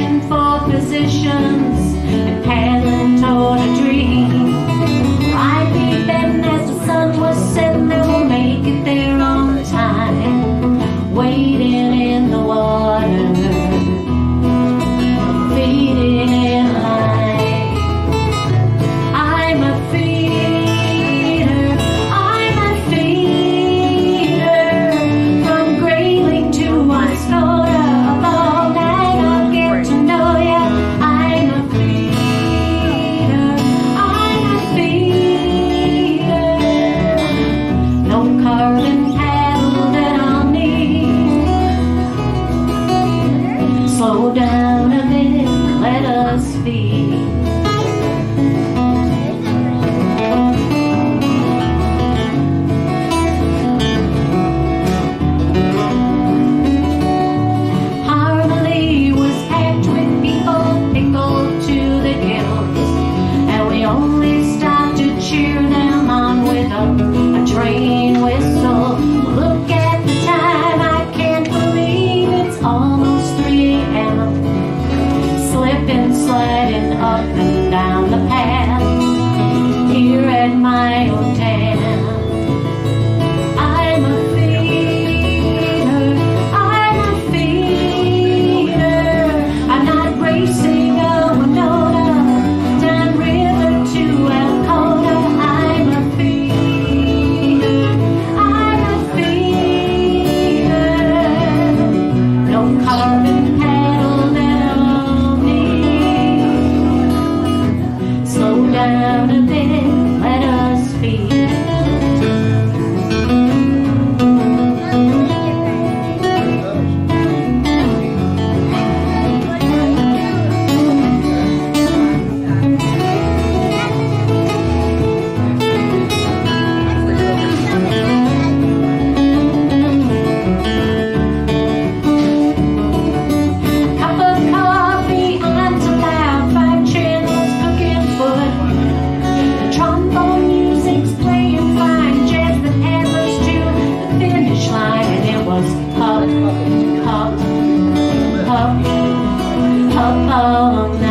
searching for positions and paddling toward a dream. selalu udah down a bit. oh night.